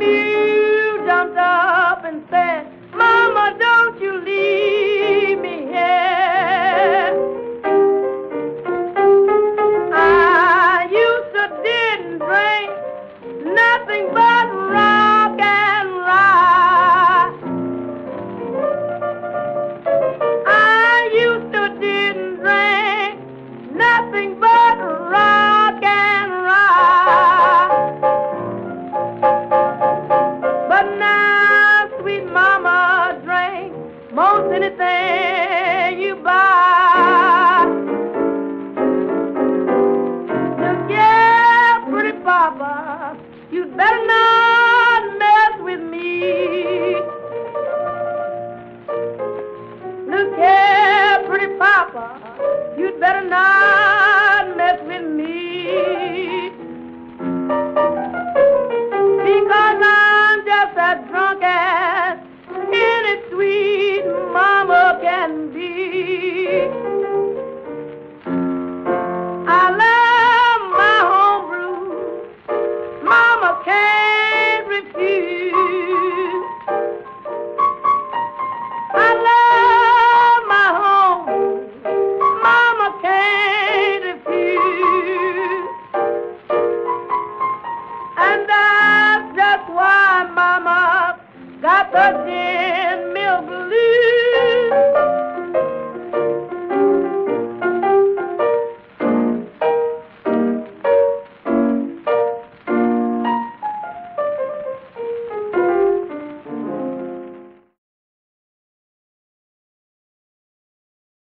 me. anything you buy. Look, yeah, pretty papa, you'd better not mess with me. Look, yeah, pretty papa, you'd better not. And that's just why Mama got the gin